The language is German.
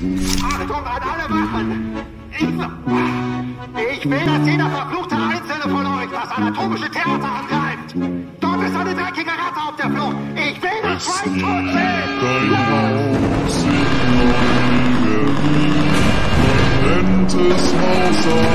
Achtung an alle Wachen! Ich, ich will, dass jeder verfluchte Einzelne von euch das anatomische Theater angreift! Dort ist eine dreckige Ratte auf der Flucht! Ich will das Schwein tot sehen! Dein Haus in nennt es Haus